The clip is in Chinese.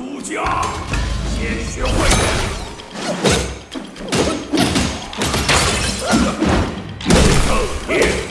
主家，先学会。Yeah.